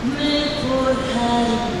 Grateful heart.